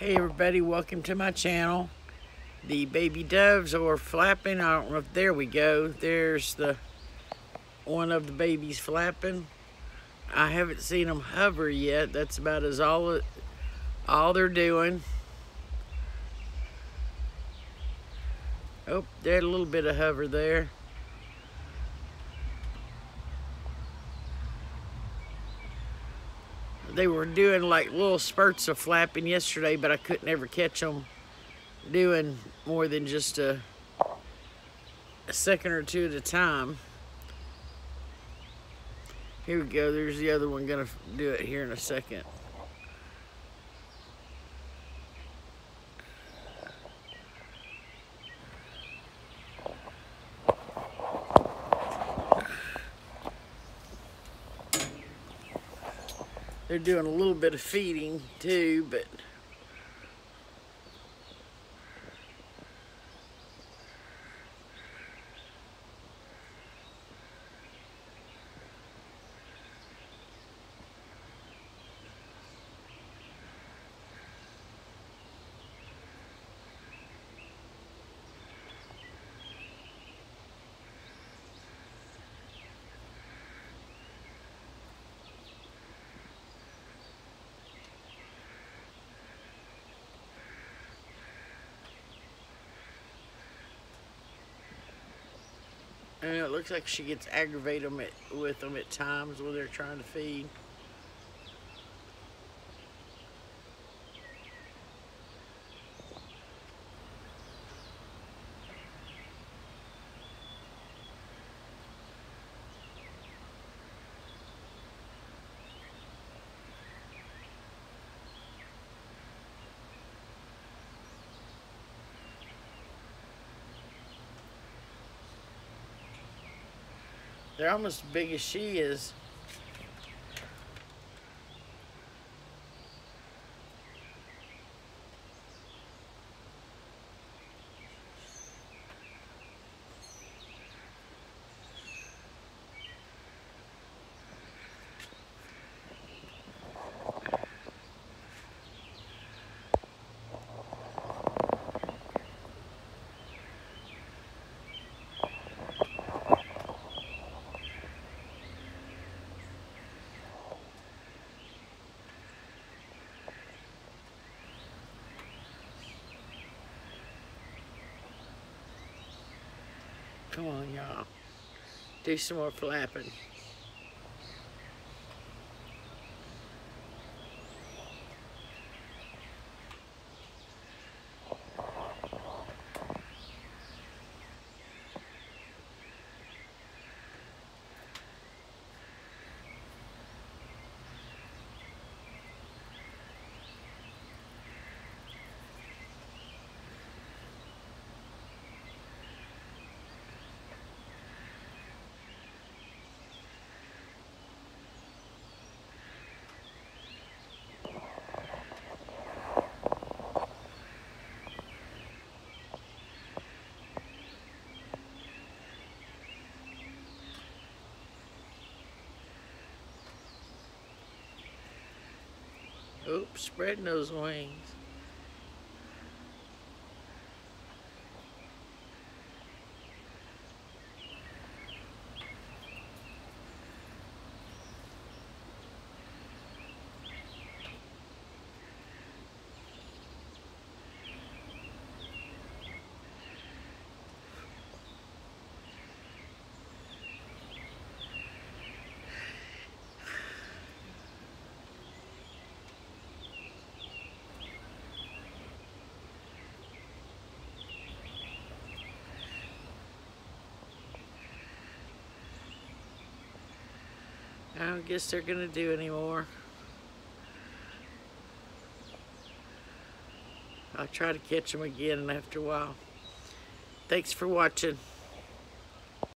Hey everybody, welcome to my channel. The baby doves are flapping. I don't know if, there we go. There's the one of the babies flapping. I haven't seen them hover yet. That's about as all, all they're doing. Oh, there's a little bit of hover there. They were doing like little spurts of flapping yesterday, but I couldn't ever catch them doing more than just a, a second or two at a time. Here we go, there's the other one gonna do it here in a second. They're doing a little bit of feeding too, but And it looks like she gets aggravated with them at times when they're trying to feed. They're almost as big as she is. Come on, y'all. Do some more flapping. Oops, spreading those wings. I don't guess they're gonna do anymore. I'll try to catch them again after a while. Thanks for watching.